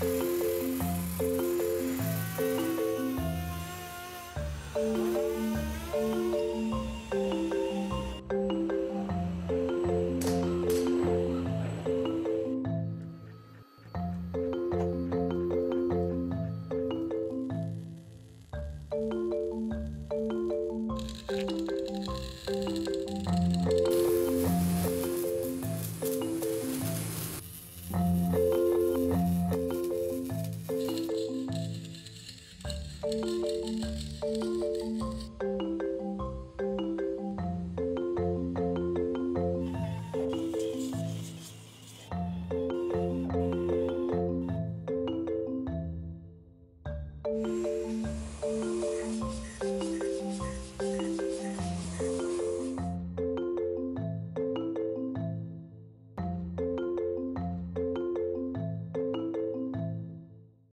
Thank you. Bye.